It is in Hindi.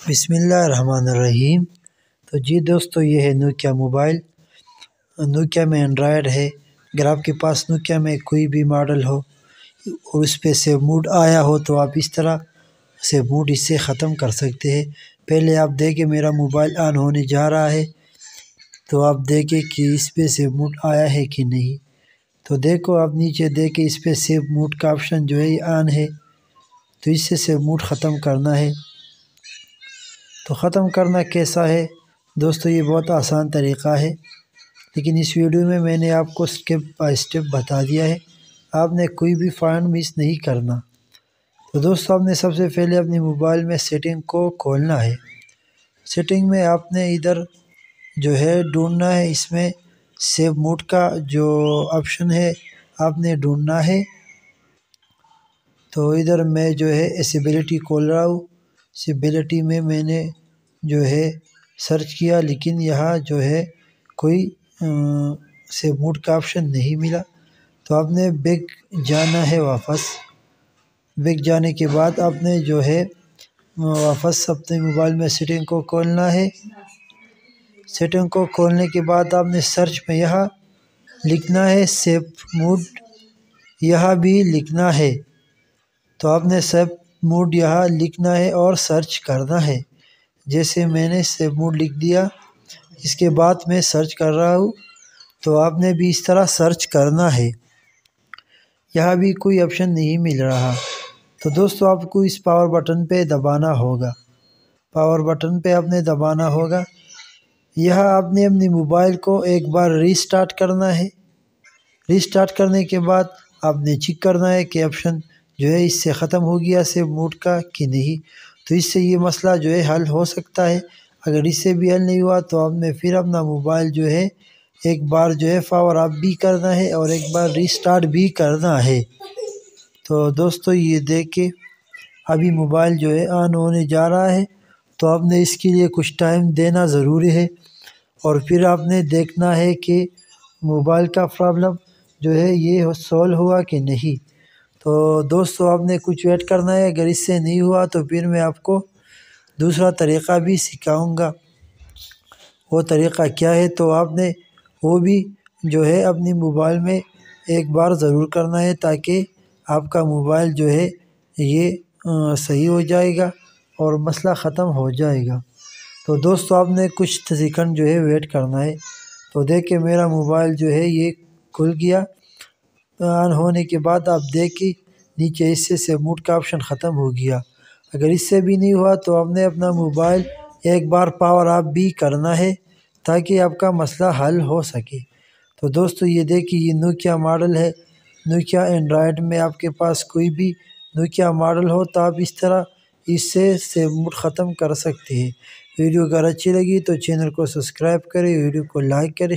बिसमीम तो जी दोस्तों, ये है नोकिया मोबाइल। नोकिया में एंड्रॉयड है। अगर आपके पास नोकिया में कोई भी मॉडल हो और उस पर सेव मूड आया हो तो आप इस तरह से मूड इससे ख़त्म कर सकते हैं। पहले आप देखें, मेरा मोबाइल ऑन होने जा रहा है। तो आप देखें कि इस पर सेव मूड आया है कि नहीं। तो देखो, आप नीचे देखें, इस पर सेव मूड का ऑप्शन जो है ऑन है। तो इससे सेव मूड ख़त्म करना है। तो ख़त्म करना कैसा है? दोस्तों, ये बहुत आसान तरीक़ा है, लेकिन इस वीडियो में मैंने आपको स्टेप बाय स्टेप बता दिया है। आपने कोई भी फ़ाइन मिस नहीं करना। तो दोस्तों, आपने सबसे पहले अपने मोबाइल में सेटिंग को खोलना है। सेटिंग में आपने इधर जो है ढूंढना है, इसमें सेव मोड का जो ऑप्शन है, आपने ढूंढना है। तो इधर मैं जो है एसिबिलिटी खोल रहा हूँ। एसिबिलिटी में मैंने जो है सर्च किया, लेकिन यहाँ जो है कोई से मूड का ऑप्शन नहीं मिला। तो आपने बैग जाना है वापस। बैग जाने के बाद आपने जो है वापस अपने मोबाइल में सेटिंग को खोलना है। सेटिंग को खोलने के बाद आपने सर्च में यहाँ लिखना है सेफ़ मूड यहाँ भी लिखना है। तो आपने सेव मूड यहाँ लिखना है और सर्च करना है। जैसे मैंने सेव मूड लिख दिया, इसके बाद मैं सर्च कर रहा हूँ तो आपने भी इस तरह सर्च करना है। यहाँ भी कोई ऑप्शन नहीं मिल रहा। तो दोस्तों, आपको इस पावर बटन पे दबाना होगा। पावर बटन पे आपने दबाना होगा। यह आपने अपने मोबाइल को एक बार रीस्टार्ट करना है। रीस्टार्ट करने के बाद आपने चेक करना है कि ऑप्शन जो है, इससे ख़त्म हो गया सेव मूड का कि नहीं? तो इससे ये मसला जो है, हल हो सकता है। अगर इससे भी हल नहीं हुआ तो आपने फिर अपना मोबाइल जो है, एक बार जो है पावर अप भी करना है और एक बार रिस्टार्ट भी करना है। तो दोस्तों, ये देख के अभी मोबाइल जो है ऑन होने जा रहा है। तो आपने इसके लिए कुछ टाइम देना ज़रूरी है। और फिर आपने देखना है कि मोबाइल का प्रॉब्लम जो है, ये सॉल्व हुआ कि नहीं। तो दोस्तों, आपने कुछ वेट करना है? अगर इससे नहीं हुआ तो फिर मैं आपको दूसरा तरीक़ा भी सिखाऊँगा। वो तरीक़ा क्या है? तो आपने वो भी जो है, अपनी मोबाइल में एक बार ज़रूर करना है, ताकि आपका मोबाइल जो है, ये सही हो जाएगा और मसला ख़त्म हो जाएगा। तो दोस्तों, आपने कुछ सेकंड जो है, वेट करना है। तो देखिए, मेरा मोबाइल जो है, ये खुल गया। ऑन होने के बाद आप देखिए नीचे इससे से मूड का ऑप्शन ख़त्म हो गया। अगर इससे भी नहीं हुआ तो आपने अपना मोबाइल एक बार पावर ऑफ़ भी करना है, ताकि आपका मसला हल हो सके। तो दोस्तों, ये देखिए, ये नोकिया मॉडल है। नोकिया एंड्रॉयड में आपके पास कोई भी नोकिया मॉडल हो तो आप इस तरह इससे, से मूड ख़त्म कर सकते हैं। वीडियो अगर अच्छी लगी तो चैनल को सब्सक्राइब करें, वीडियो को लाइक करें।